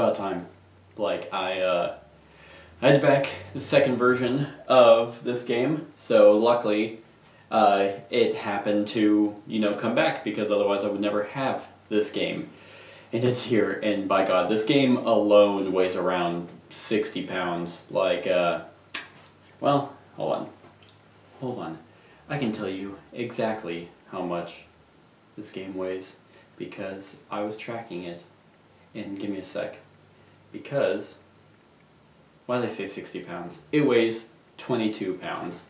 about time. Like, I, uh, I had back the second version of this game, so luckily uh, it happened to, you know, come back because otherwise I would never have this game. And it's here, and by God, this game alone weighs around 60 pounds. Like, uh, well, hold on. Hold on. I can tell you exactly how much this game weighs because I was tracking it. And give me a sec. Because, why did I say 60 pounds? It weighs 22 pounds.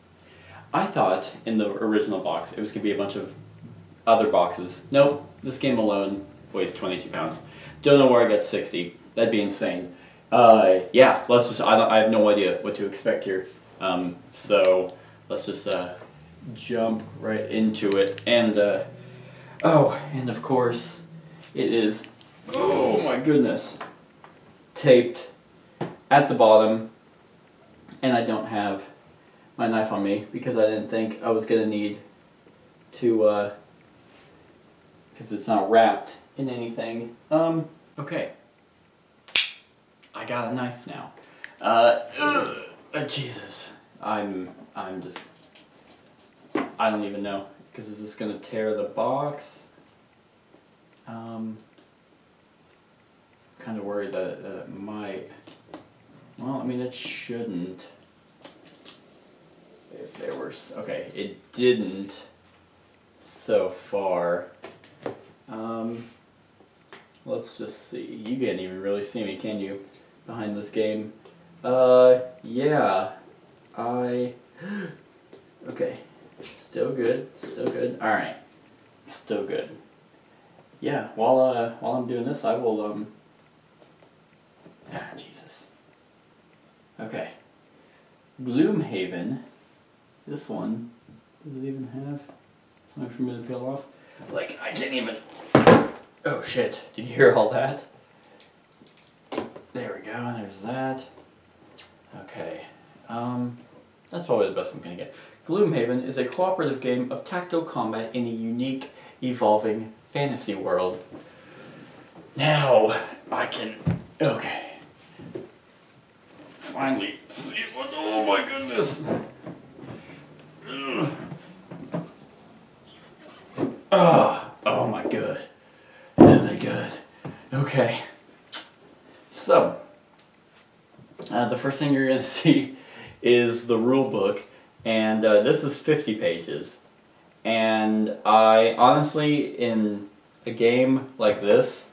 I thought in the original box it was going to be a bunch of other boxes. Nope, this game alone weighs 22 pounds. Don't know where I got 60. That'd be insane. Uh, yeah, let's just, I, I have no idea what to expect here. Um, so, let's just, uh, jump right into it. And, uh, oh, and of course, it is, oh my goodness, taped at the bottom. And I don't have my knife on me because I didn't think I was going to need to, uh, because it's not wrapped in anything. Um, okay. I got a knife now. Uh, uh, Jesus. I'm, I'm just I don't even know because is this gonna tear the box? Um, kind of worried that, that it might. Well, I mean it shouldn't. If there were okay, it didn't so far. Um, let's just see. You can't even really see me, can you? Behind this game. Uh, yeah. I. okay. Still good, still good. All right, still good. Yeah, while uh, while I'm doing this, I will um. Ah, Jesus. Okay. Gloomhaven. This one. Does it even have something for me to peel off? Like I didn't even. Oh shit! Did you hear all that? There we go. There's that. Okay. Um, that's probably the best I'm gonna get. Gloomhaven is a cooperative game of tactical combat in a unique, evolving fantasy world. Now, I can... Okay. Finally see what... Oh my goodness! Oh, oh my god. Oh my god. Okay. So, uh, the first thing you're going to see is the rule book and uh, this is 50 pages. And I honestly, in a game like this,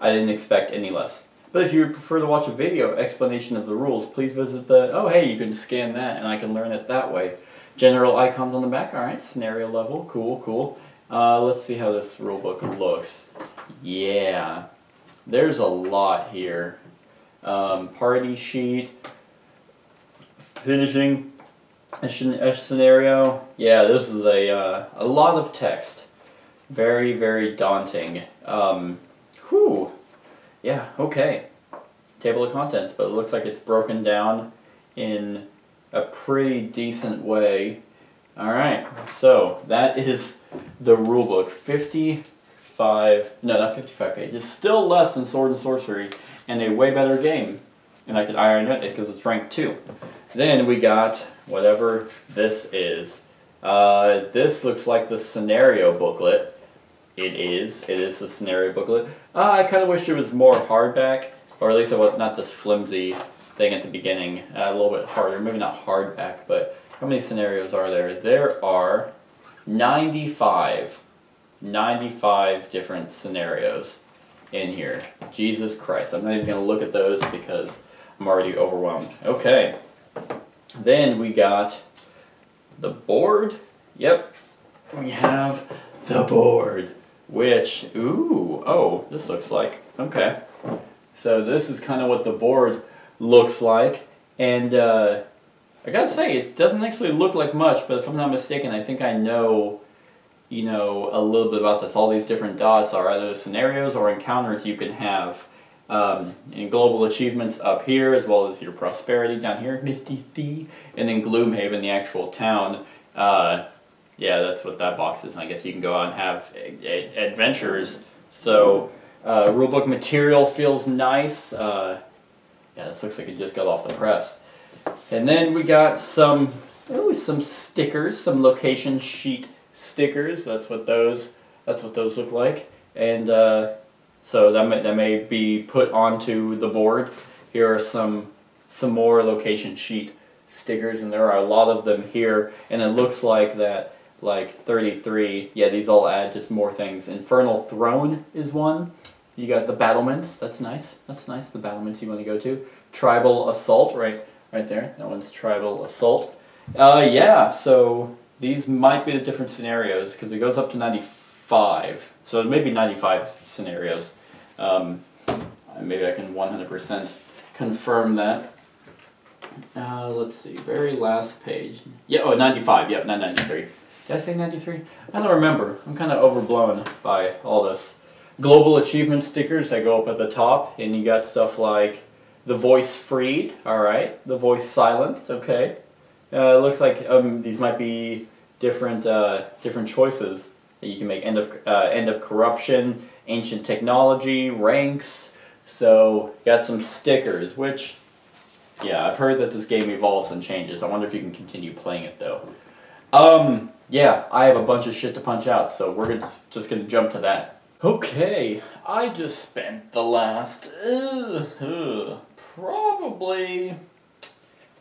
I didn't expect any less. But if you prefer to watch a video explanation of the rules, please visit the, oh hey, you can scan that and I can learn it that way. General icons on the back, alright, scenario level, cool, cool. Uh, let's see how this rulebook looks. Yeah, there's a lot here. Um, party sheet, finishing a, scenario, yeah, this is a, uh, a lot of text. Very, very daunting. Um, whew. Yeah, okay. Table of contents, but it looks like it's broken down in a pretty decent way. Alright, so that is the rulebook. 55, no, not 55 pages. Still less than Sword and Sorcery, and a way better game. And I could iron it because it's ranked 2. Then we got whatever this is. Uh, this looks like the scenario booklet. It is. It is the scenario booklet. Uh, I kind of wish it was more hardback, or at least it was not this flimsy thing at the beginning. Uh, a little bit harder. Maybe not hardback, but how many scenarios are there? There are 95. 95 different scenarios in here. Jesus Christ. I'm not even going to look at those because I'm already overwhelmed. Okay. Then we got the board. Yep, we have the board, which, ooh, oh, this looks like, okay. So this is kind of what the board looks like. And uh, I gotta say, it doesn't actually look like much, but if I'm not mistaken, I think I know, you know, a little bit about this. All these different dots are either scenarios or encounters you can have um, and global achievements up here, as well as your prosperity down here, Misty Sea, and then Gloomhaven, the actual town. Uh, yeah, that's what that box is. And I guess you can go out and have adventures. So uh, rulebook material feels nice. Uh, yeah, this looks like it just got off the press. And then we got some, oh, some stickers, some location sheet stickers. That's what those, that's what those look like. And uh, so that may, that may be put onto the board. Here are some, some more location sheet stickers, and there are a lot of them here. And it looks like that, like 33, yeah, these all add just more things. Infernal Throne is one. You got the battlements. That's nice. That's nice. The battlements you want to go to. Tribal Assault, right, right there. That one's Tribal Assault. Uh, yeah. So these might be the different scenarios because it goes up to 95. So maybe 95 scenarios. Um, maybe I can 100% confirm that. Uh, let's see. Very last page. Yeah. Oh, 95. Yep. Not 93. Did I say 93? I don't remember. I'm kind of overblown by all this global achievement stickers that go up at the top, and you got stuff like the voice freed, all right, the voice silenced, okay. Uh, it looks like um, these might be different uh, different choices that you can make. End of uh, end of corruption, ancient technology, ranks. So got some stickers, which yeah, I've heard that this game evolves and changes. I wonder if you can continue playing it though. Um, yeah, I have a bunch of shit to punch out, so we're gonna, just gonna jump to that. Okay, I just spent the last, uh, uh, probably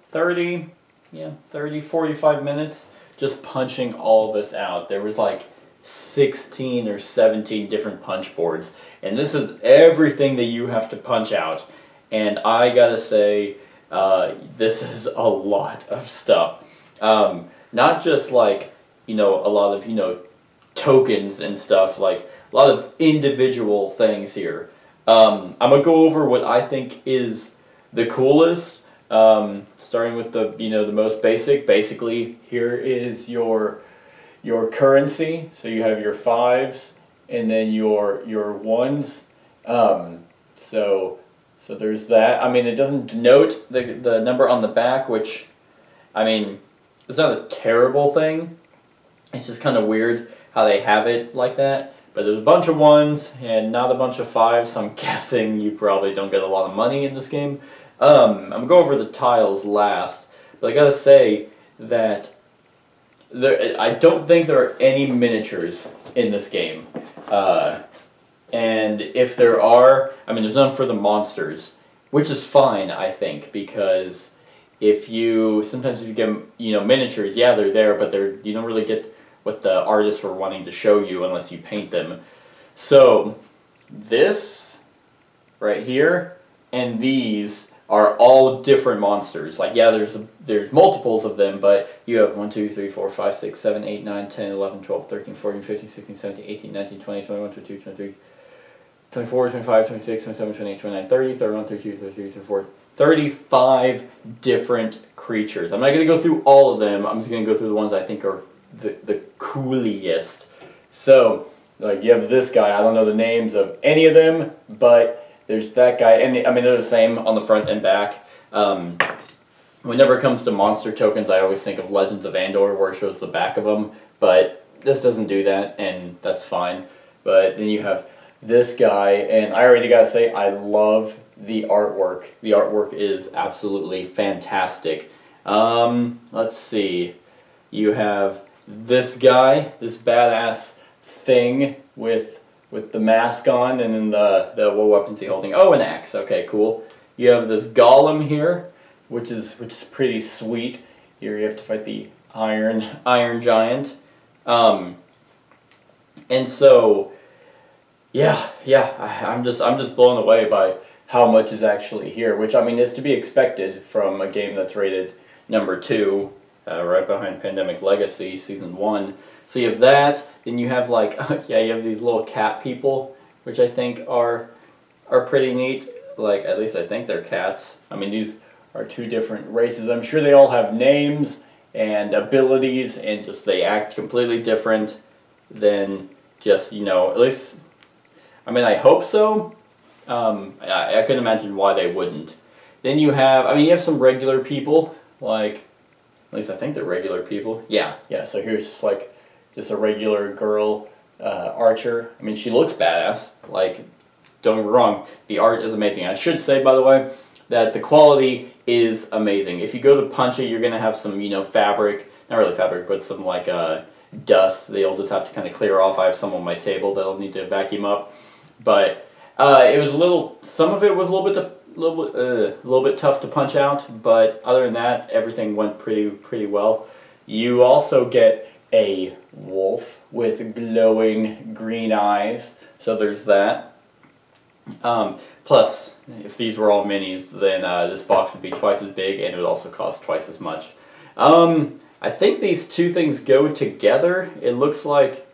30, yeah, 30, 45 minutes just punching all this out. There was like 16 or 17 different punch boards, and this is everything that you have to punch out. And I gotta say, uh, this is a lot of stuff. Um, not just like, you know, a lot of, you know, tokens and stuff, like a lot of individual things here. Um, I'm gonna go over what I think is the coolest. Um, starting with the you know the most basic. Basically, here is your your currency. So you have your fives and then your your ones. Um, so so there's that. I mean, it doesn't denote the the number on the back, which I mean, it's not a terrible thing. It's just kind of weird how they have it like that. But there's a bunch of ones and not a bunch of fives, so I'm guessing you probably don't get a lot of money in this game. Um, I'm going to go over the tiles last, but I gotta say that there, I don't think there are any miniatures in this game. Uh, and if there are, I mean, there's none for the monsters, which is fine, I think, because if you, sometimes if you get, you know, miniatures, yeah, they're there, but they're, you don't really get what the artists were wanting to show you unless you paint them. So this right here and these are all different monsters. Like, yeah, there's there's multiples of them, but you have 1, 2, 3, 4, 5, 6, 7, 8, 9, 10, 11, 12, 13, 14, 15, 16, 17, 18, 19, 20, 21, 22, 23, 24, 25, 26, 27, 28, 29, 30, 31, 32, 33, 34, 35 different creatures. I'm not going to go through all of them. I'm just going to go through the ones I think are the, the coolest. So, like, you have this guy. I don't know the names of any of them, but there's that guy. And, I mean, they're the same on the front and back. Um, whenever it comes to monster tokens, I always think of Legends of Andor, where it shows the back of them. But this doesn't do that, and that's fine. But then you have this guy, and I already gotta say, I love the artwork. The artwork is absolutely fantastic. Um, let's see. You have this guy, this badass thing with with the mask on and then the, the what weapon's he holding? Oh, an axe. Okay, cool. You have this golem here, which is which is pretty sweet. Here you have to fight the iron iron giant. Um, and so yeah, yeah, I, I'm just I'm just blown away by how much is actually here, which I mean is to be expected from a game that's rated number two uh, right behind Pandemic Legacy Season 1. So you have that, then you have like, yeah, you have these little cat people, which I think are, are pretty neat. Like, at least I think they're cats. I mean, these are two different races. I'm sure they all have names and abilities and just they act completely different than just, you know, at least, I mean, I hope so. Um, I, I couldn't imagine why they wouldn't. Then you have, I mean, you have some regular people, like at least I think they're regular people. Yeah, yeah. So here's just like just a regular girl uh, archer. I mean, she looks badass. Like, don't get me wrong, the art is amazing. I should say, by the way, that the quality is amazing. If you go to punch it, you're gonna have some, you know, fabric, not really fabric, but some like uh, dust that you'll just have to kind of clear off. I have some on my table that I'll need to vacuum up. But uh, it was a little, some of it was a little bit, little, bit, uh, a little bit tough to punch out, but other than that, everything went pretty, pretty well. You also get a wolf with glowing green eyes, so there's that. Um, plus, if these were all minis, then uh, this box would be twice as big and it would also cost twice as much. Um, I think these two things go together. It looks like,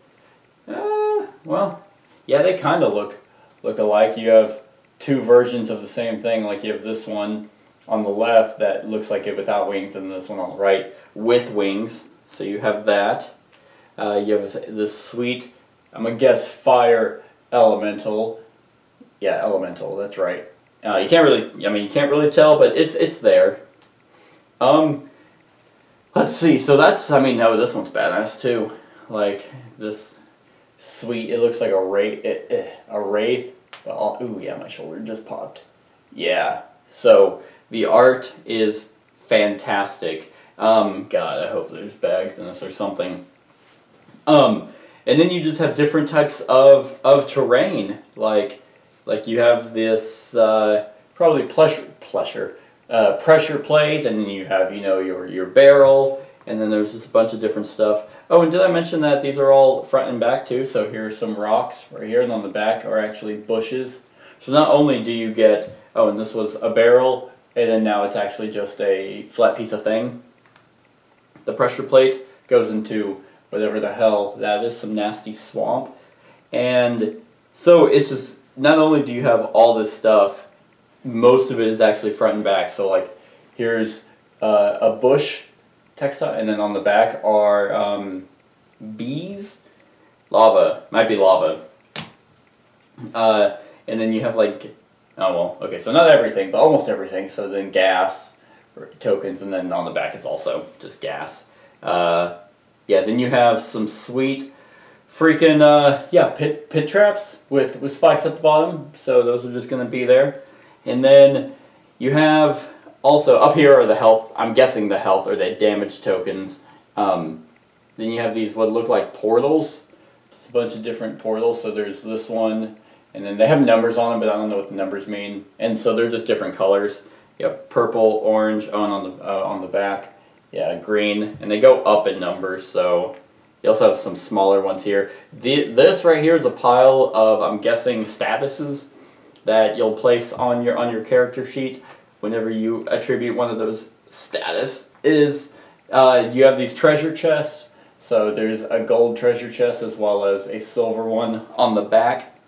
uh, well, yeah, they kind of look look alike. You have two versions of the same thing. Like you have this one on the left that looks like it without wings, and this one on the right with wings. So you have that. Uh, you have this sweet, I'm gonna guess fire elemental. Yeah, elemental. That's right. Uh, you can't really, I mean, you can't really tell, but it's it's there. Um, let's see. So that's, I mean, no, this one's badass too. Like this sweet. It looks like a wraith. Eh, a wraith. All, ooh, yeah, my shoulder just popped. Yeah. So the art is fantastic. Um, God, I hope there's bags in this or something. Um, and then you just have different types of of terrain. Like, like you have this uh, probably pleasure pleasure uh, pressure plate, and then you have you know your your barrel, and then there's just a bunch of different stuff. Oh, and did I mention that these are all front and back too? So here are some rocks right here, and on the back are actually bushes. So not only do you get, oh, and this was a barrel, and then now it's actually just a flat piece of thing. The pressure plate goes into whatever the hell that is, some nasty swamp. And so it's just, not only do you have all this stuff, most of it is actually front and back. So like, here's uh, a bush textile, and then on the back are um, bees, lava, might be lava. Uh, and then you have like, oh well, okay, so not everything, but almost everything. So then gas, tokens, and then on the back it's also just gas. Uh, yeah, then you have some sweet freaking, uh, yeah, pit, pit traps with, with spikes at the bottom. So those are just going to be there. And then you have also, up here are the health, I'm guessing the health or the damage tokens. Um, then you have these what look like portals. Just a bunch of different portals. So there's this one, and then they have numbers on them, but I don't know what the numbers mean. And so they're just different colors. You have purple, orange, oh, on the uh, on the back. Yeah, green, and they go up in numbers. So you also have some smaller ones here. The, this right here is a pile of I'm guessing statuses that you'll place on your on your character sheet whenever you attribute one of those status is uh, you have these treasure chests. So there's a gold treasure chest as well as a silver one on the back.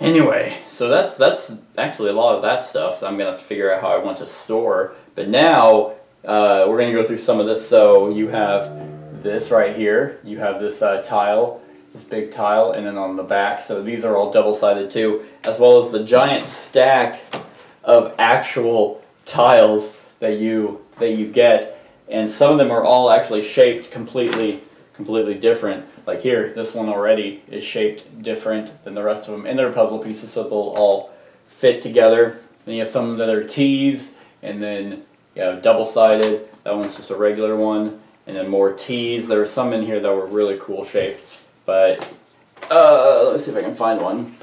Anyway, so that's that's actually a lot of that stuff. So I'm gonna have to figure out how I want to store. But now uh, we're gonna go through some of this. So you have this right here. You have this uh, tile, this big tile, and then on the back. So these are all double-sided too, as well as the giant stack of actual tiles that you that you get. And some of them are all actually shaped completely completely different. Like here this one already is shaped different than the rest of them. And they're puzzle pieces so they'll all fit together. Then you have some that are T's and then you have double-sided. That one's just a regular one. And then more T's. There were some in here that were really cool shaped but uh, let's see if I can find one.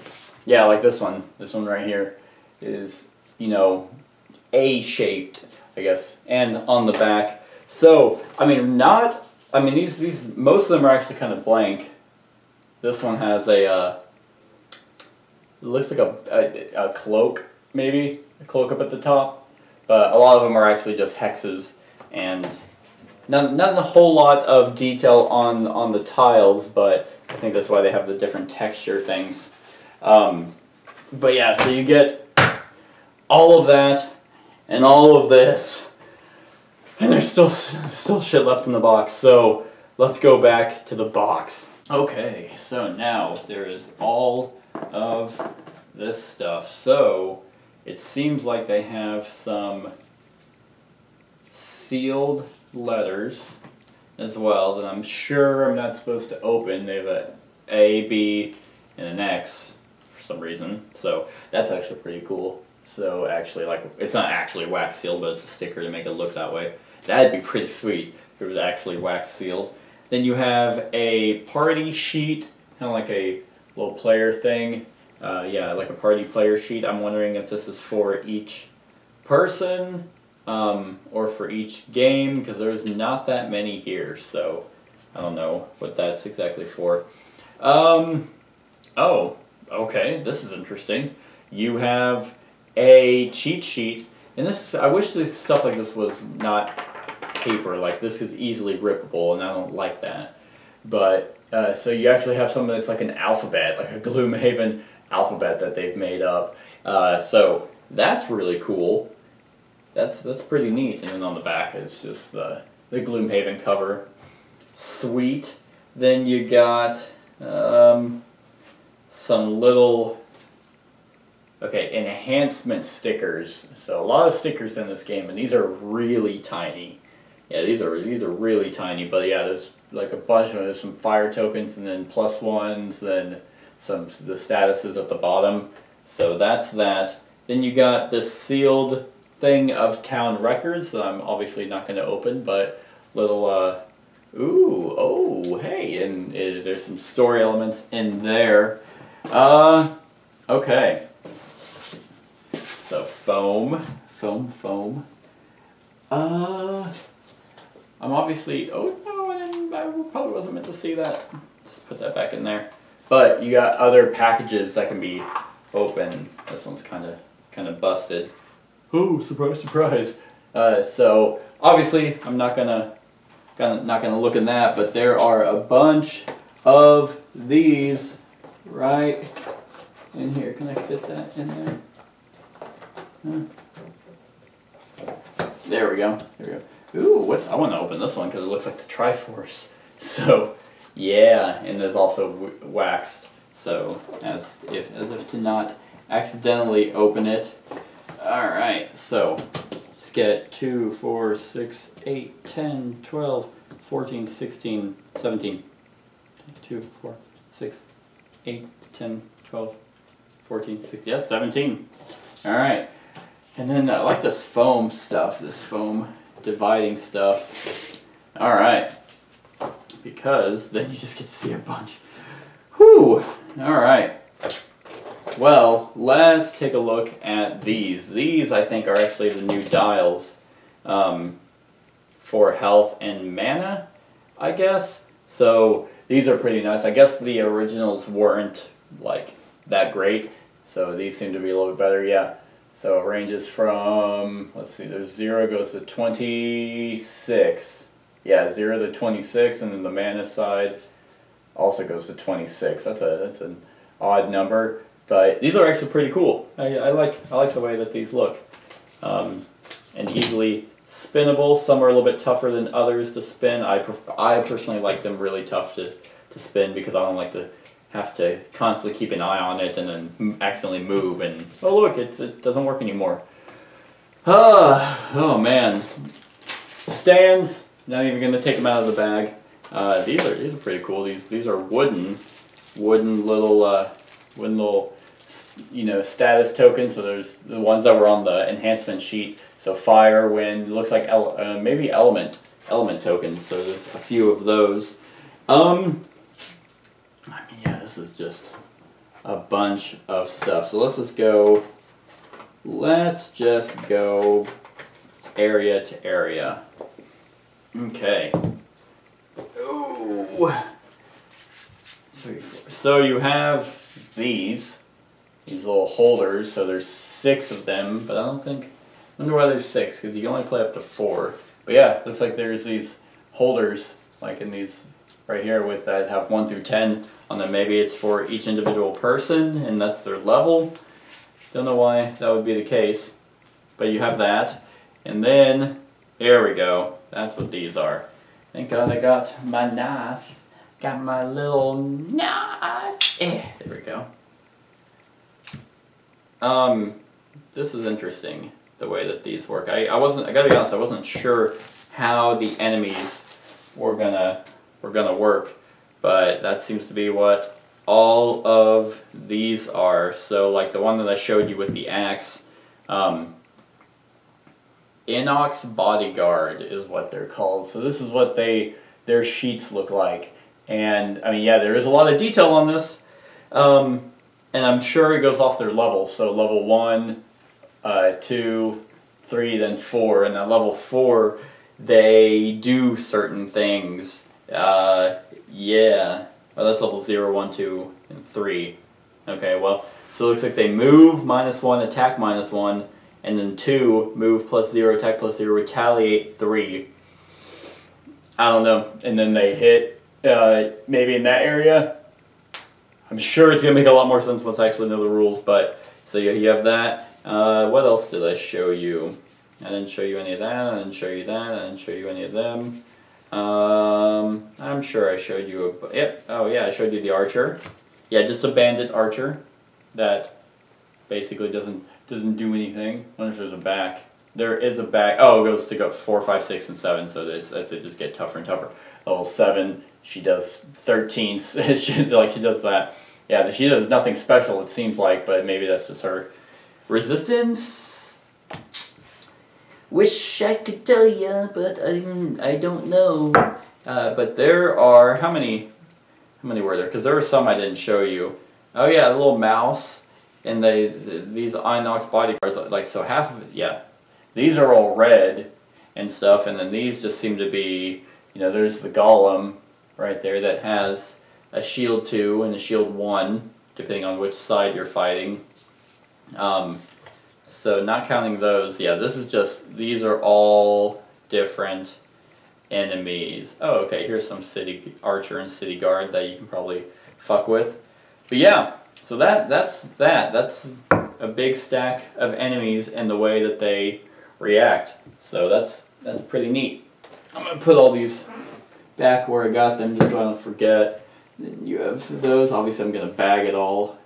Yeah like this one. This one right here is you know, A-shaped, I guess, and on the back. So, I mean, not, I mean, these, these, most of them are actually kind of blank. This one has a, uh, looks like a, a, a cloak, maybe, a cloak up at the top, but a lot of them are actually just hexes, and not, not a whole lot of detail on, on the tiles, but I think that's why they have the different texture things. Um, but yeah, so you get all of that and all of this and there's still still shit left in the box so let's go back to the box okay so now there is all of this stuff so it seems like they have some sealed letters as well that I'm sure I'm not supposed to open. They have a A, B, and an X for some reason. So that's actually pretty cool. So actually, like, it's not actually wax sealed, but it's a sticker to make it look that way. That'd be pretty sweet if it was actually wax sealed. Then you have a party sheet, kind of like a little player thing. Uh, yeah, like a party player sheet. I'm wondering if this is for each person um, or for each game because there's not that many here. So I don't know what that's exactly for. Um, oh, okay, this is interesting. You have a cheat sheet, and this I wish this stuff like this was not paper. Like this is easily rippable, and I don't like that. But uh, so you actually have something that's like an alphabet, like a Gloomhaven alphabet that they've made up. Uh, so that's really cool. That's that's pretty neat. And then on the back is just the the Gloomhaven cover. Sweet. Then you got um, some little okay enhancement stickers. So a lot of stickers in this game, and these are really tiny. Yeah, these are these are really tiny. But yeah, there's like a bunch of them. there's some fire tokens, and then plus ones, then some the statuses at the bottom. So that's that. Then you got this sealed thing of town records that I'm obviously not going to open, but little, uh, ooh, oh, hey, and uh, there's some story elements in there. Uh, okay. Foam, foam, foam. Uh, I'm obviously, oh no, I probably wasn't meant to see that. Just put that back in there. But you got other packages that can be open. This one's kind of kind of busted oh, surprise, surprise. Uh, so obviously, I'm not gonna, gonna not gonna look in that, but there are a bunch of these right in here. Can I fit that in there? Hmm. There we go. There we go. Ooh, what's? I want to open this one because it looks like the Triforce. So, yeah, and there's also waxed. So as if as if to not accidentally open it. Alright, so let's get 2, 4, 6, 8, 10, 12, 14, 16, 17. 2, 4, 6, 8, 10, 12, 14, 16, yes, 17. Alright, and then I like this foam stuff, this foam dividing stuff. Alright, because then you just get to see a bunch. Whew, alright. Well, let's take a look at these. These, I think, are actually the new dials um, for health and mana, I guess. So these are pretty nice. I guess the originals weren't like that great, so these seem to be a little bit better. Yeah. So it ranges from let's see, there's zero goes to twenty six. Yeah, zero to twenty six, and then the mana side also goes to twenty six. That's a that's an odd number. But these are actually pretty cool. I, I like I like the way that these look. Um, and easily spinnable. Some are a little bit tougher than others to spin. I I personally like them really tough to, to spin because I don't like to have to constantly keep an eye on it and then accidentally move and oh look it's, it doesn't work anymore. Ah, oh man. Stands. Not even gonna take them out of the bag. Uh, these are these are pretty cool. These these are wooden, wooden little uh, wooden little you know, status tokens. So there's the ones that were on the enhancement sheet. So fire, wind, looks like ele uh, maybe element, element tokens. So there's a few of those. Um, this is just a bunch of stuff. So let's just go, let's just go area to area. Okay. Ooh. Three, four. So you have these these little holders. So there's six of them, but I don't think. I wonder why there's six because you can only play up to four. But yeah, looks like there's these holders like in these right here with that have one through ten on them. Maybe it's for each individual person and that's their level. Don't know why that would be the case, but you have that. And then there we go. That's what these are. Thank God I got my knife. Got my little knife. Eh, there we go. Um, this is interesting, the way that these work. I, I wasn't, I gotta be honest, I wasn't sure how the enemies we're gonna we're gonna work. But that seems to be what all of these are. So like the one that I showed you with the axe, um, Inox Bodyguard is what they're called. So this is what they their sheets look like. And I mean, yeah, there is a lot of detail on this. Um, and I'm sure it goes off their level. So level one, uh, two, three, then four. And at level four, they do certain things. Uh, yeah. Well, that's level zero, one, two, and 3. Okay, well, so it looks like they move, minus 1, attack, minus 1, and then 2, move, plus 0, attack, plus 0, retaliate, 3. I don't know. And then they hit uh, maybe in that area. I'm sure it's going to make a lot more sense once I actually know the rules, but so you have that. Uh, what else did I show you? I didn't show you any of that, I didn't show you that, I didn't show you any of them. Um, I'm sure I showed you a, yep, oh yeah, I showed you the archer. Yeah, just a bandit archer that basically doesn't doesn't do anything. I wonder if there's a back. There is a back. Oh, it goes to go four, five, six, and seven. So this that's it. Just get tougher and tougher. Level seven, she does thirteen. she, like she does that. Yeah, she does nothing special. It seems like, but maybe that's just her resistance. Wish I could tell you, but I'm, I don't know. Uh, but there are how many? How many were there? Because there were some I didn't show you. Oh yeah, a little mouse, and they these Inox bodyguards like so half of it. Yeah, these are all red and stuff, and then these just seem to be you know there's the golem right there that has a shield two and a shield one depending on which side you're fighting. Um, so not counting those, yeah, this is just these are all different enemies. Oh, okay, here's some city archer and city guard that you can probably fuck with. But yeah, so that that's that. That's a big stack of enemies and the way that they react. So that's that's pretty neat. I'm gonna put all these back where I got them just so I don't forget. Then you have those. Obviously, I'm gonna bag it all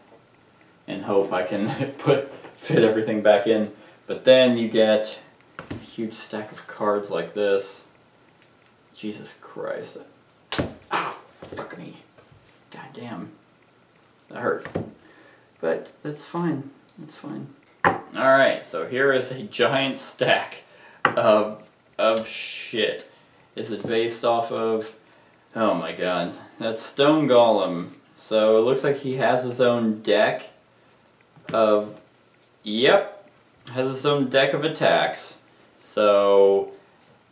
and hope I can put fit everything back in. But then you get a huge stack of cards like this. Jesus Christ. Ah, fuck me. God damn. That hurt. But that's fine. That's fine. Alright, so here is a giant stack of of shit. Is it based off of oh my god. That's Stone Golem. So it looks like he has his own deck of yep. Has his own deck of attacks. So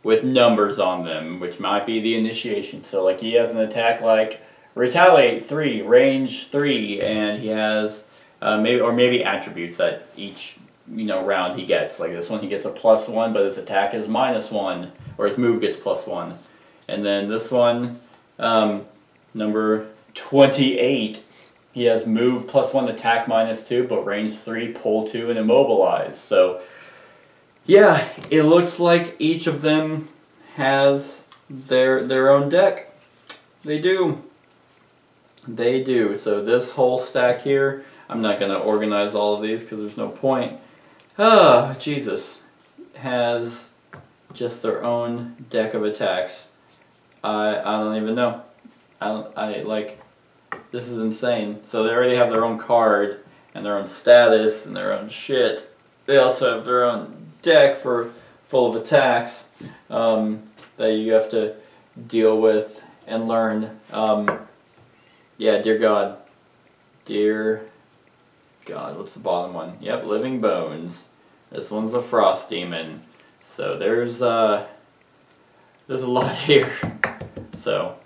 with numbers on them, which might be the initiation. So like he has an attack like retaliate three, range three, and he has uh, maybe or maybe attributes that each you know round he gets. Like this one, he gets a plus one, but his attack is minus one, or his move gets plus one. And then this one, um, number twenty-eight, he has move plus one, attack minus two, but range three, pull two, and immobilize. So yeah, it looks like each of them has their their own deck. They do. They do. So this whole stack here, I'm not going to organize all of these because there's no point. Ah, oh, Jesus. Has just their own deck of attacks. I I don't even know. I I like this is insane. So they already have their own card and their own status and their own shit. They also have their own deck for full of attacks um, that you have to deal with and learn. Um, yeah, dear God. Dear God, what's the bottom one? Yep, Living Bones. This one's a Frost Demon. So there's uh, there's a lot here. So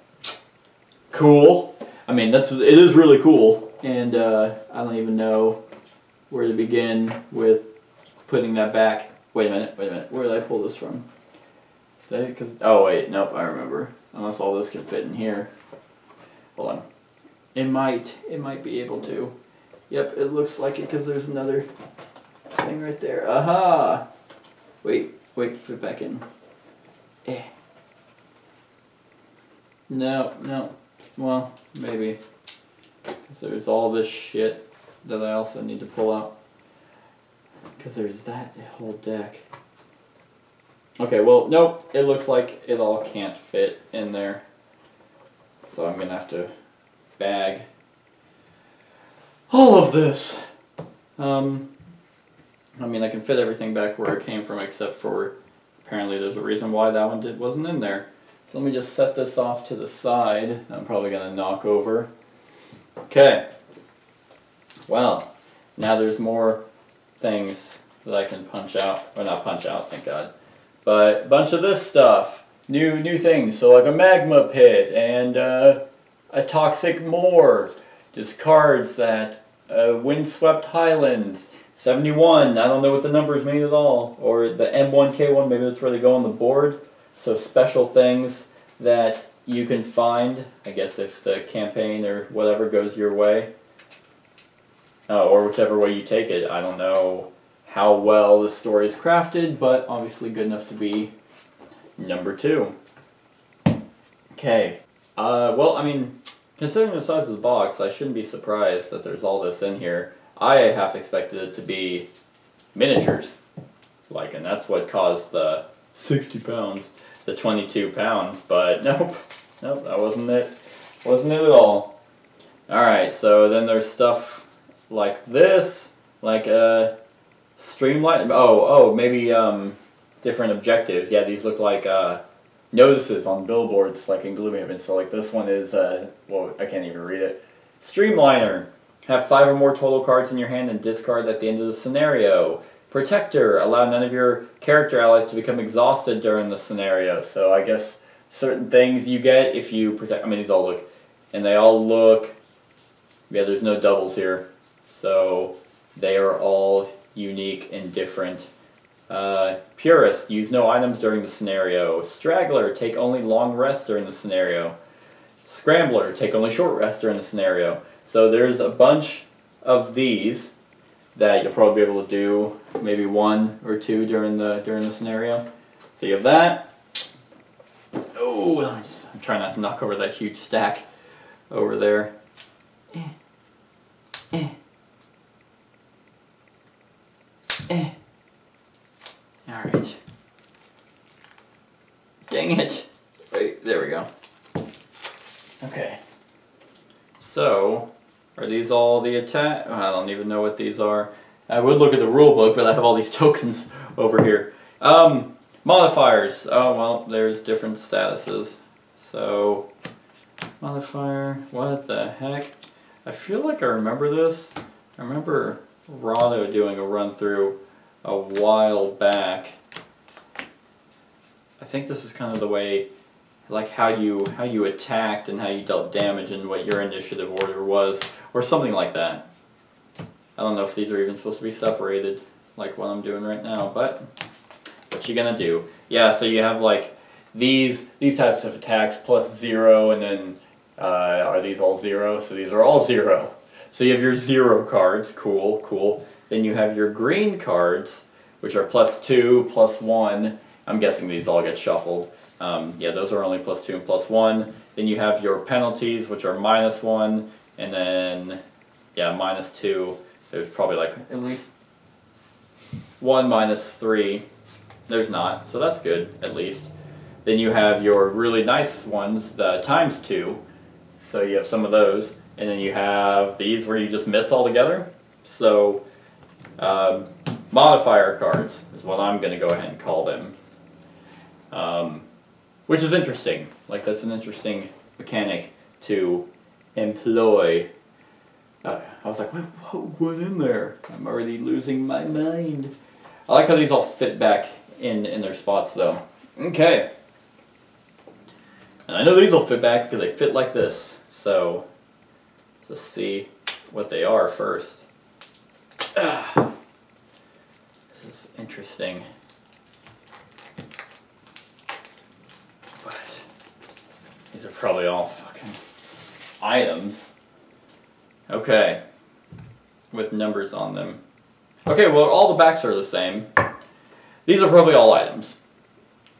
cool. I mean, that's it is really cool, and uh, I don't even know where to begin with putting that back. Wait a minute, wait a minute. Where did I pull this from? I, oh wait, nope, I remember. Unless all this can fit in here. Hold on. It might, it might be able to. Yep, it looks like it because there's another thing right there. Aha! Wait, wait, fit back in. Eh. No, no. Well, maybe. Because there's all this shit that I also need to pull out. Because there's that whole deck. Okay, well, nope, it looks like it all can't fit in there. So I'm gonna have to bag all of this. Um, I mean, I can fit everything back where it came from except for apparently there's a reason why that one did, wasn't in there. So let me just set this off to the side. I'm probably gonna knock over. Okay. Well, now there's more things that I can punch out. Or not punch out, thank God. But a bunch of this stuff. New new things. So like a magma pit and uh, a toxic moor. Just cards that uh, windswept highlands. 71, I don't know what the numbers mean at all. Or the M1K1, maybe that's where they go on the board. So special things that you can find, I guess if the campaign or whatever goes your way. Uh, or whichever way you take it. I don't know how well the story is crafted, but obviously good enough to be number two. Okay. Uh, well, I mean, considering the size of the box, I shouldn't be surprised that there's all this in here. I half expected it to be miniatures. Like, and that's what caused the 60 pounds, the 22 pounds, but nope. Nope, that wasn't it. Wasn't it at all. Alright, so then there's stuff like this, like a uh, streamline. Oh, oh, maybe um, different objectives. Yeah, these look like uh, notices on billboards, like in Gloomhaven. So like this one is, uh, well, I can't even read it. Streamliner. Have five or more total cards in your hand and discard at the end of the scenario. Protector. Allow none of your character allies to become exhausted during the scenario. So I guess certain things you get if you protect. I mean, these all look, and they all look. Yeah, there's no doubles here, so they are all unique and different. Uh, Purist, use no items during the scenario. Straggler, take only long rest during the scenario. Scrambler, take only short rest during the scenario. So there's a bunch of these that you'll probably be able to do maybe one or two during the during the scenario. So you have that. Oh, I'm, just, I'm trying not to knock over that huge stack over there. Eh. Eh. Eh. Alright. Dang it. Wait, there we go. Okay. So, are these all the attack? I don't even know what these are. I would look at the rule book, but I have all these tokens over here. Um, modifiers. Oh, well, there's different statuses. So, modifier, what the heck? I feel like I remember this. I remember Rahdo doing a run through a while back. I think this was kind of the way, like how you how you attacked and how you dealt damage and what your initiative order was, or something like that. I don't know if these are even supposed to be separated, like what I'm doing right now, but what you gonna do? Yeah, so you have like these these types of attacks plus zero, and then uh, are these all zero? So these are all zero. So you have your zero cards, cool, cool. Then you have your green cards, which are plus two, plus one. I'm guessing these all get shuffled. Um, yeah, those are only plus two and plus one. Then you have your penalties, which are minus one, and then, yeah, minus two. There's probably like at least one minus three. There's not, so that's good, at least. Then you have your really nice ones, the times two. So you have some of those. And then you have these where you just miss altogether. So um, modifier cards is what I'm going to go ahead and call them. Um, which is interesting. Like that's an interesting mechanic to employ. Uh, I was like, what, what went in there? I'm already losing my mind. I like how these all fit back in, in their spots though. Okay. And I know these will fit back because they fit like this. So Let's see what they are first. Ah, this is interesting. But these are probably all fucking items. Okay. With numbers on them. Okay, well all the backs are the same. These are probably all items.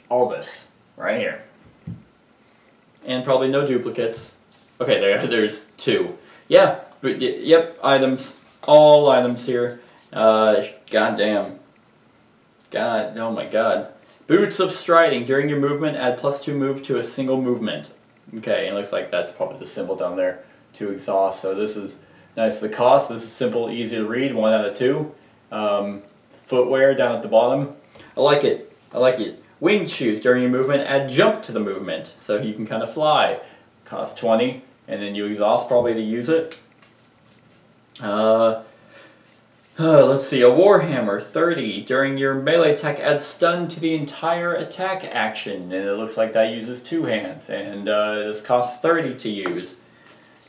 All this, right here. And probably no duplicates. Okay, there, there's two. Yeah, but yep, items, all items here. Uh, goddamn. God, oh my god. Boots of Striding. During your movement, add plus two move to a single movement. Okay, it looks like that's probably the symbol down there to exhaust. So this is nice. The cost, this is simple, easy to read, one out of two. Um, footwear down at the bottom. I like it. I like it. Wing shoes. During your movement, add jump to the movement. So you can kind of fly. Cost 20, and then you exhaust probably to use it. Uh, uh, let's see, a Warhammer 30. During your melee attack, add stun to the entire attack action. And it looks like that uses two hands. And uh, this costs 30 to use.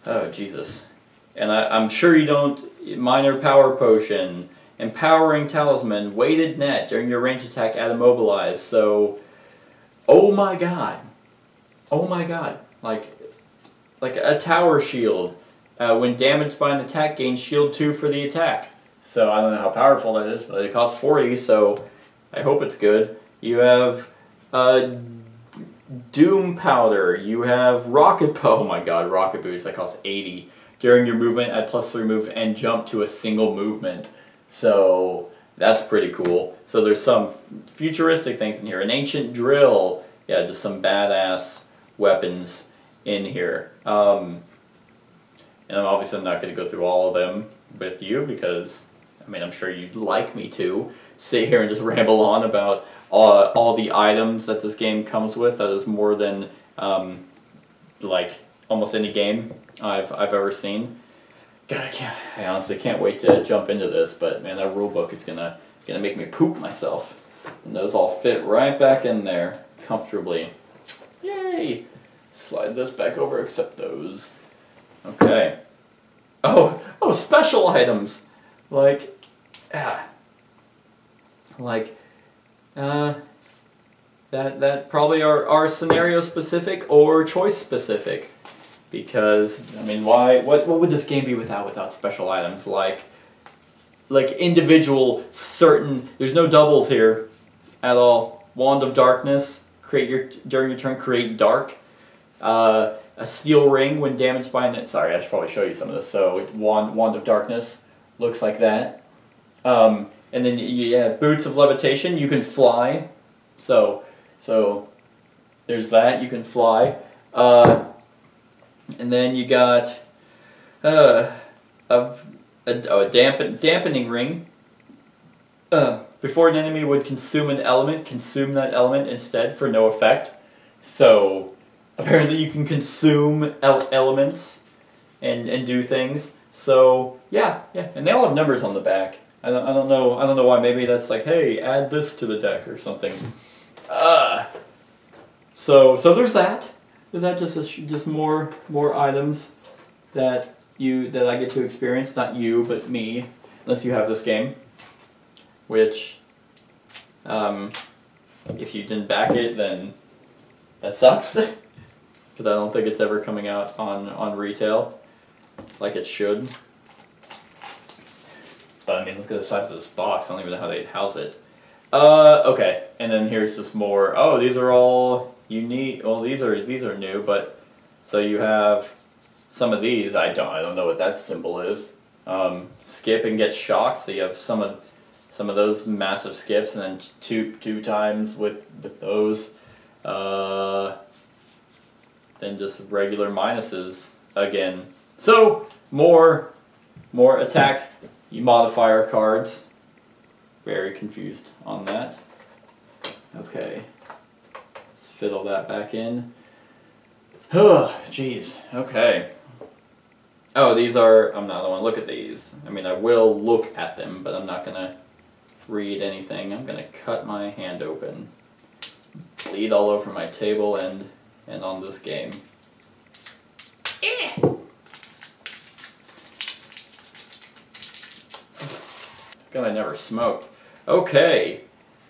Oh, Jesus. And I, I'm sure you don't... Minor Power Potion. Empowering Talisman. Weighted Net. During your range attack, add Immobilize. So... Oh my god. Oh my god. Like... Like a tower shield. Uh, when damaged by an attack, gain shield 2 for the attack. So I don't know how powerful that is, but it costs 40, so I hope it's good. You have uh, Doom Powder. You have Rocket Oh my god, Rocket Boost. That costs 80. During your movement, add plus 3 move and jump to a single movement. So that's pretty cool. So there's some futuristic things in here. An Ancient Drill. Yeah, just some badass weapons in here. Um, and I'm obviously I'm not going to go through all of them with you because I mean I'm sure you'd like me to sit here and just ramble on about all, all the items that this game comes with. That is more than um, like almost any game I've I've ever seen. God, I can't. I honestly can't wait to jump into this. But man, that rule book is gonna gonna make me poop myself. And those all fit right back in there comfortably. Yay! Slide this back over, except those. Okay. Oh, oh, special items. Like, ah. Like, uh, that, that probably are, are scenario specific or choice specific. Because, I mean, why, what, what would this game be without, without special items? Like, like individual certain, there's no doubles here at all. Wand of Darkness, create your, during your turn, create dark. Uh, a steel ring when damaged by an... Sorry, I should probably show you some of this. So, Wand, Wand of Darkness looks like that. Um, and then you have Boots of Levitation. You can fly. So, so there's that. You can fly. Uh, and then you got uh, a, a, a dampen, dampening ring. Uh, before an enemy would consume an element, consume that element instead for no effect. So apparently you can consume el elements and, and do things. So yeah, yeah, and they all have numbers on the back. I don't, I don't know I don't know why. Maybe that's like, hey, add this to the deck or something. Uh, so so there's that. Is that just a, just more more items that you that I get to experience? Not you, but me, unless you have this game. Which, um, if you didn't back it, then that sucks. because I don't think it's ever coming out on, on retail like it should. But I mean, look at the size of this box. I don't even know how they house it. Uh, okay, and then here's just more. Oh, these are all unique. Well, these are these are new, but so you have some of these. I don't I don't know what that symbol is. Um, skip and get shocked. So you have some of some of those massive skips, and then two two times with with those. Uh, than just regular minuses again. So, more, more attack modifier cards. Very confused on that. Okay. Let's fiddle that back in. Oh, jeez. Okay. Oh, these are, I'm not, want to look at these. I mean, I will look at them, but I'm not going to read anything. I'm going to cut my hand open. Bleed all over my table and and on this game. God, I never smoked. Okay.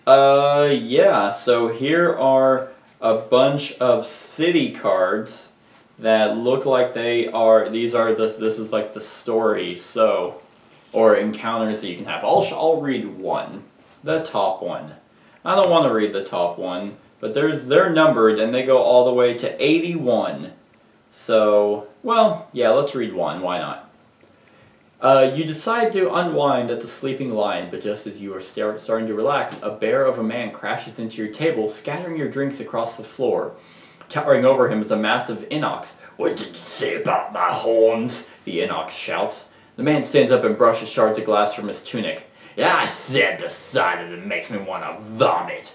Uh, yeah, so here are a bunch of city cards that look like they are, these are, the, this is like the story, so, or encounters that you can have. I'll, I'll read one, the top one. I don't want to read the top one but there's they're numbered and they go all the way to 81. So, well, yeah, let's read one. Why not? Uh, you decide to unwind at the sleeping lion, but just as you are start, starting to relax, a bear of a man crashes into your table, scattering your drinks across the floor. Towering over him is a massive inox. What did you say about my horns? The inox shouts. The man stands up and brushes shards of glass from his tunic. Yeah, I said of it makes me want to vomit.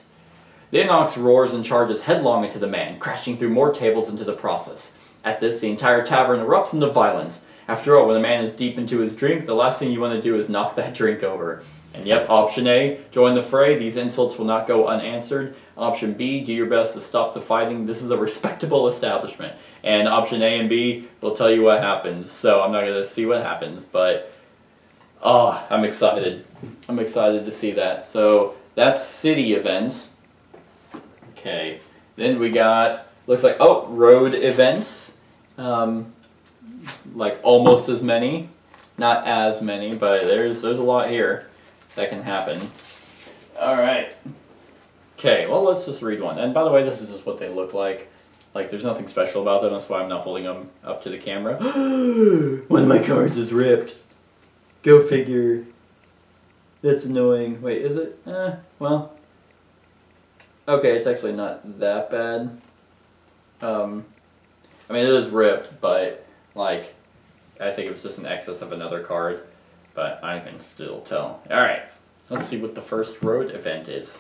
The inox roars and charges headlong into the man, crashing through more tables into the process. At this, the entire tavern erupts into violence. After all, when a man is deep into his drink, the last thing you want to do is knock that drink over. And yep, option A, join the fray. These insults will not go unanswered. Option B, do your best to stop the fighting. This is a respectable establishment. And option A and B will tell you what happens. So I'm not going to see what happens, but oh, I'm excited. I'm excited to see that. So that's city events. Okay. Then we got, looks like, oh, road events. Um, like almost as many, not as many, but there's there's a lot here that can happen. All right. Okay, well let's just read one. And by the way, this is just what they look like. Like there's nothing special about them. That's why I'm not holding them up to the camera. one of my cards is ripped. Go figure. That's annoying. Wait, is it? Eh, well. Okay, it's actually not that bad. Um, I mean, it is ripped, but like, I think it was just an excess of another card, but I can still tell. Alright, let's see what the first road event is.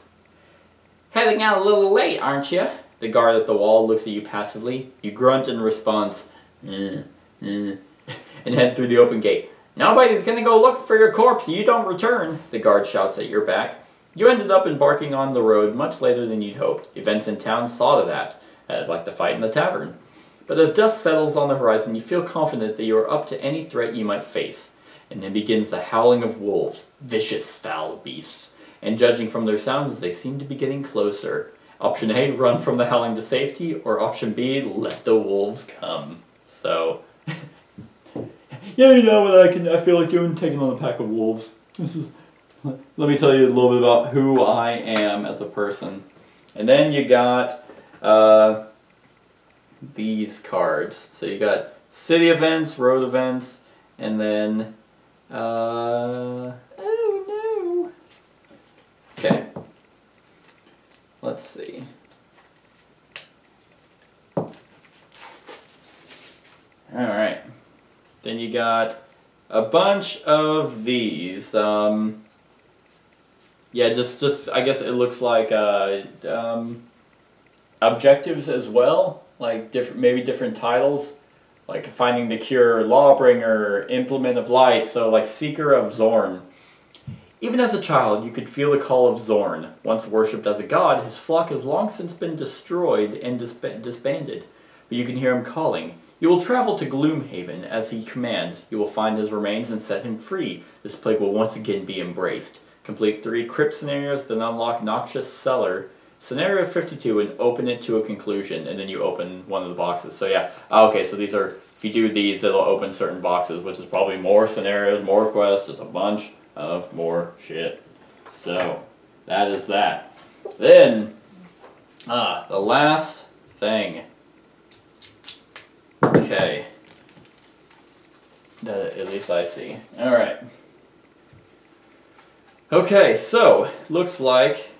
Heading out a little late, aren't you? The guard at the wall looks at you passively. You grunt in response, eh, eh, and head through the open gate. Nobody's gonna go look for your corpse you don't return, the guard shouts at your back. You ended up embarking on the road much later than you'd hoped. Events in town saw to that, like the fight in the tavern. But as dust settles on the horizon, you feel confident that you are up to any threat you might face. And then begins the howling of wolves, vicious, foul beasts. And judging from their sounds, they seem to be getting closer. Option A, run from the howling to safety, or option B, let the wolves come. So, yeah, you know what I can. I feel like doing taking on a pack of wolves. This is. Let me tell you a little bit about who I am as a person, and then you got. Uh, these cards. So you got city events, road events, and then, uh, oh no. Okay. Let's see. Alright. Then you got a bunch of these. Um, yeah, just, just, I guess it looks like, uh, um, objectives as well like different maybe different titles like finding the cure lawbringer implement of light so like seeker of Xorn. Even as a child you could feel the call of Xorn. Once worshipped as a god his flock has long since been destroyed and disbanded. But you can hear him calling. You will travel to gloomhaven as he commands. You will find his remains and set him free. This plague will once again be embraced. Complete three crypt scenarios then unlock noxious cellar scenario 52 and open it to a conclusion and then you open one of the boxes. So yeah. Ah, okay so these are if you do these it'll open certain boxes which is probably more scenarios more quests just a bunch of more shit. So that is that. Then ah the last thing. Okay. That at least I see. All right. Okay so looks like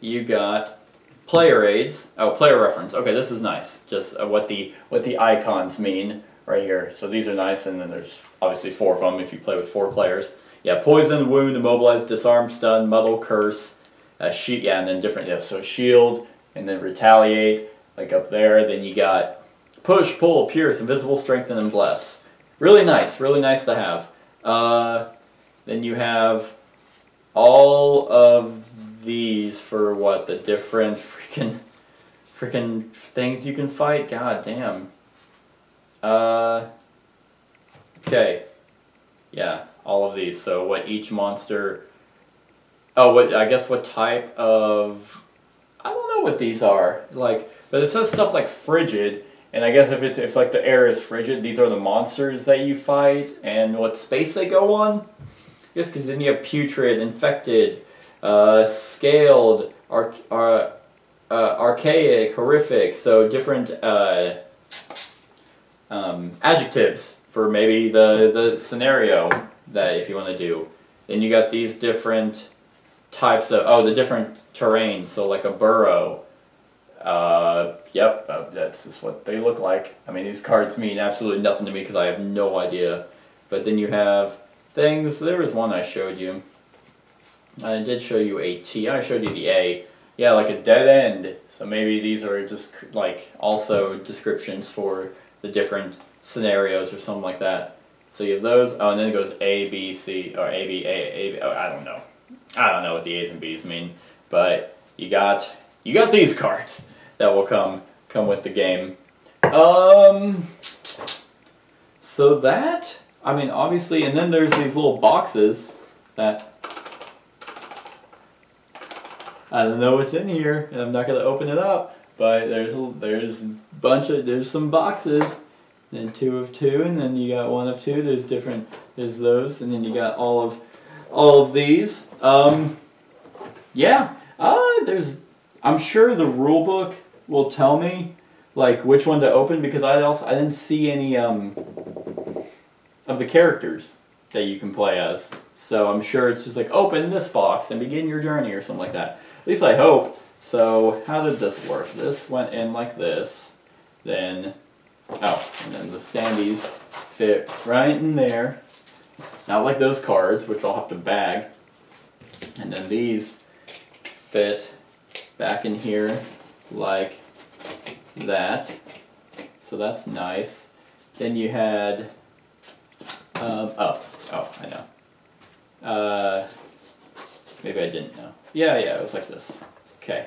you got player aids. Oh, player reference. Okay, this is nice. Just uh, what the what the icons mean right here. So these are nice, and then there's obviously four of them if you play with four players. Yeah, poison, wound, immobilize, disarm, stun, muddle, curse, uh, sheet. Yeah, and then different. Yeah, so shield, and then retaliate, like up there. Then you got push, pull, pierce, invisible, strengthen, and bless. Really nice. Really nice to have. Uh, then you have all of these for what the different freaking freaking things you can fight. God damn. Uh. Okay. Yeah, all of these. So what each monster. Oh, what I guess what type of. I don't know what these are. Like, but it says stuff like frigid. And I guess if it's if like the air is frigid, these are the monsters that you fight and what space they go on. Yes, because then you have putrid, infected, uh, scaled, arch uh, uh, archaic, horrific, so different uh, um, adjectives for maybe the the scenario that if you want to do. Then you got these different types of oh the different terrains. So like a burrow. Uh, yep, uh, that's just what they look like. I mean, these cards mean absolutely nothing to me because I have no idea. But then you have things. There was one I showed you. I did show you a T. I showed you the A. Yeah, like a dead end. So maybe these are just like also descriptions for the different scenarios or something like that. So you have those. Oh, and then it goes A, B, C, or A, B, A, A, B. Oh, I don't know. I don't know what the A's and B's mean, but you got you got these cards that will come come with the game. Um. So that I mean, obviously, and then there's these little boxes that I don't know what's in here, and I'm not gonna open it up. But there's a, there's a bunch of there's some boxes, then two of two, and then you got one of two. There's different there's those, and then you got all of all of these. Um, yeah, uh, there's I'm sure the rule book will tell me like which one to open because I also I didn't see any um of the characters that you can play as. So I'm sure it's just like open this box and begin your journey or something like that. At least I hope. So how did this work? This went in like this. Then, oh, and then the standees fit right in there. Not like those cards, which I'll have to bag. And then these fit back in here like that. So that's nice. Then you had um, oh, oh, I know. Uh, maybe I didn't know. Yeah, yeah, it was like this. Okay.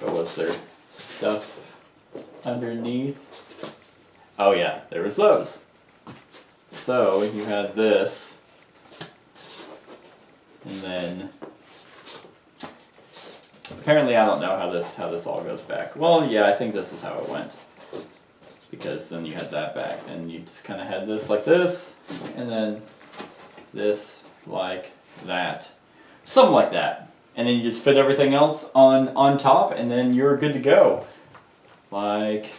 But was there stuff underneath? Oh yeah, there was those. So you had this, and then apparently I don't know how this how this all goes back. Well, yeah, I think this is how it went because then you had that back and you just kind of had this like this and then this like that something like that and then you just fit everything else on on top and then you're good to go like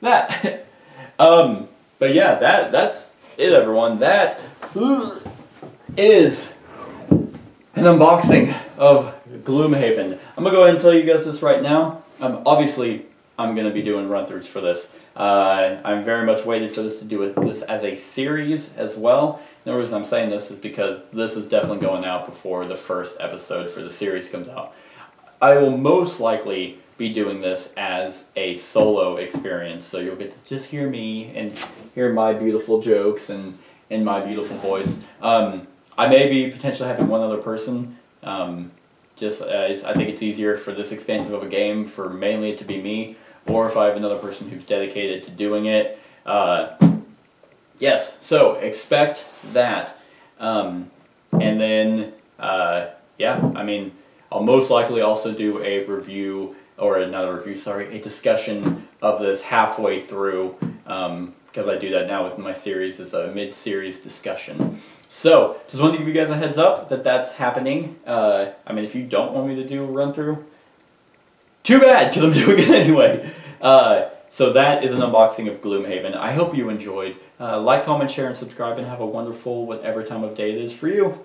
that um but yeah that that's it everyone that is an unboxing of Gloomhaven. I'm gonna go ahead and tell you guys this right now. Um, obviously, I'm to be doing run-throughs for this. Uh, I'm very much waiting for this to do this as a series as well. The reason I'm saying this is because this is definitely going out before the first episode for the series comes out. I will most likely be doing this as a solo experience, so you'll get to just hear me and hear my beautiful jokes and, and my beautiful voice. Um, I may be potentially having one other person um, just I think it's easier for this expansive of a game for mainly it to be me, or if I have another person who's dedicated to doing it. Uh, yes, so expect that. Um, and then, uh, yeah, I mean, I'll most likely also do a review, or another review, sorry, a discussion of this halfway through, because um, I do that now with my series as a mid-series discussion. So, just wanted to give you guys a heads up that that's happening. Uh, I mean, if you don't want me to do a run through, too bad, because I'm doing it anyway. Uh, so that is an unboxing of Gloomhaven. I hope you enjoyed. Uh, like, comment, share, and subscribe, and have a wonderful whatever time of day it is for you.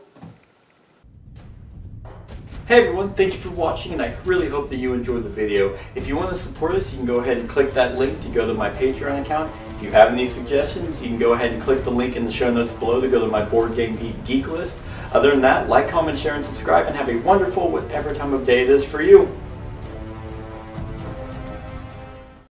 Hey everyone, thank you for watching and I really hope that you enjoyed the video. If you want to support us, you can go ahead and click that link to go to my Patreon account. If you have any suggestions, you can go ahead and click the link in the show notes below to go to my Board Game Geek Geek list. Other than that, like, comment, share, and subscribe, and have a wonderful whatever time of day it is for you.